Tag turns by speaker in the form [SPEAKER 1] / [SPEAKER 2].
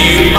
[SPEAKER 1] you.